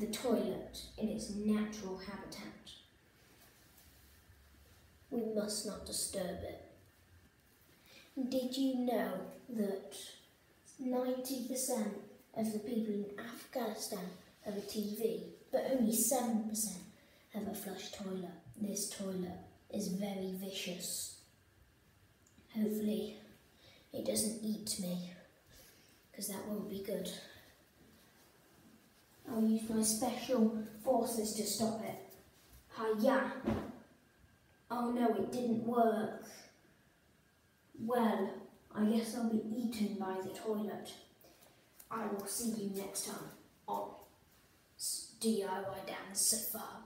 in its natural habitat. We must not disturb it. Did you know that 90% of the people in Afghanistan have a TV, but only 7% have a flush toilet? This toilet is very vicious. Hopefully, it doesn't eat me, because that won't be good. Use my special forces to stop it. Hiya! Oh no, it didn't work. Well, I guess I'll be eaten by the toilet. I will see you next time on DIY Dan's Safari.